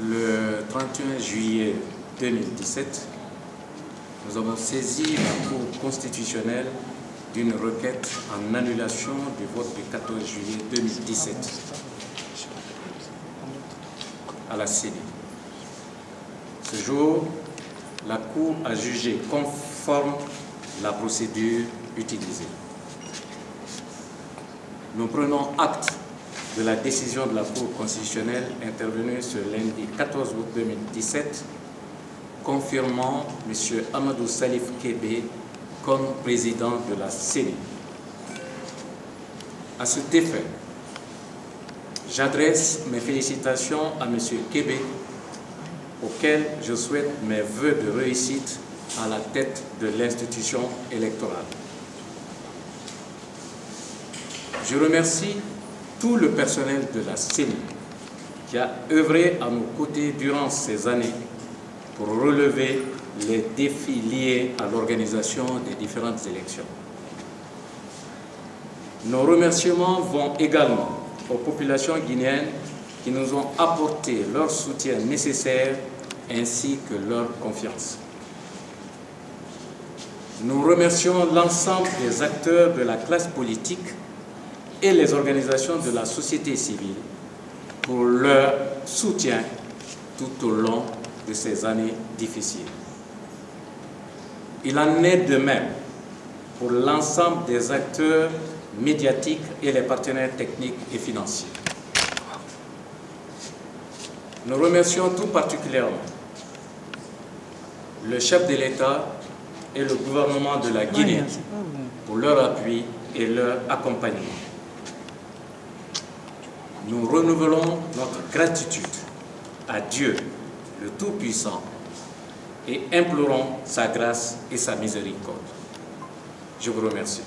le 31 juillet 2017, nous avons saisi la Cour constitutionnelle d'une requête en annulation du vote du 14 juillet 2017 à la CENI. Ce jour, la Cour a jugé conforme la procédure utilisée. Nous prenons acte de la décision de la Cour constitutionnelle intervenue ce lundi 14 août 2017, confirmant M. Amadou Salif Kébé comme président de la CENI. À cet effet, j'adresse mes félicitations à M. Kébé, auquel je souhaite mes voeux de réussite à la tête de l'institution électorale. Je remercie tout le personnel de la CENI qui a œuvré à nos côtés durant ces années pour relever les défis liés à l'organisation des différentes élections. Nos remerciements vont également aux populations guinéennes qui nous ont apporté leur soutien nécessaire ainsi que leur confiance. Nous remercions l'ensemble des acteurs de la classe politique et les organisations de la société civile pour leur soutien tout au long de ces années difficiles. Il en est de même pour l'ensemble des acteurs médiatiques et les partenaires techniques et financiers. Nous remercions tout particulièrement le chef de l'État et le gouvernement de la Guinée pour leur appui et leur accompagnement. Nous renouvelons notre gratitude à Dieu, le Tout-Puissant, et implorons sa grâce et sa miséricorde. Je vous remercie.